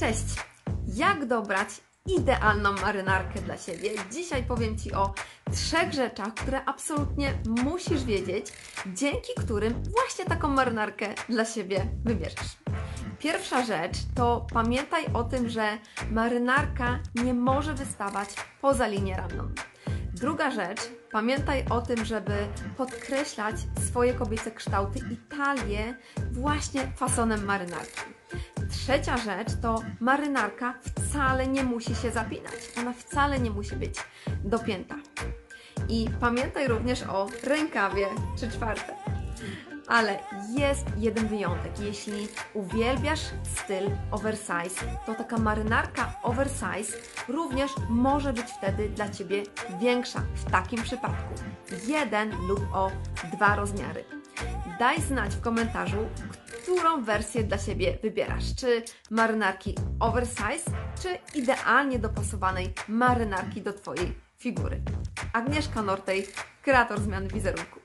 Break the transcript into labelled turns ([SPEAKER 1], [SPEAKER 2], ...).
[SPEAKER 1] Cześć! Jak dobrać idealną marynarkę dla siebie? Dzisiaj powiem Ci o trzech rzeczach, które absolutnie musisz wiedzieć, dzięki którym właśnie taką marynarkę dla siebie wybierzesz. Pierwsza rzecz to pamiętaj o tym, że marynarka nie może wystawać poza linię ramną. Druga rzecz, pamiętaj o tym, żeby podkreślać swoje kobiece kształty i talie właśnie fasonem marynarki. Trzecia rzecz to marynarka wcale nie musi się zapinać. Ona wcale nie musi być dopięta. I pamiętaj również o rękawie czy czwarte. Ale jest jeden wyjątek. Jeśli uwielbiasz styl oversize, to taka marynarka oversize również może być wtedy dla Ciebie większa. W takim przypadku jeden lub o dwa rozmiary. Daj znać w komentarzu, którą wersję dla siebie wybierasz. Czy marynarki oversize, czy idealnie dopasowanej marynarki do Twojej figury. Agnieszka Nortej, kreator zmiany wizerunku.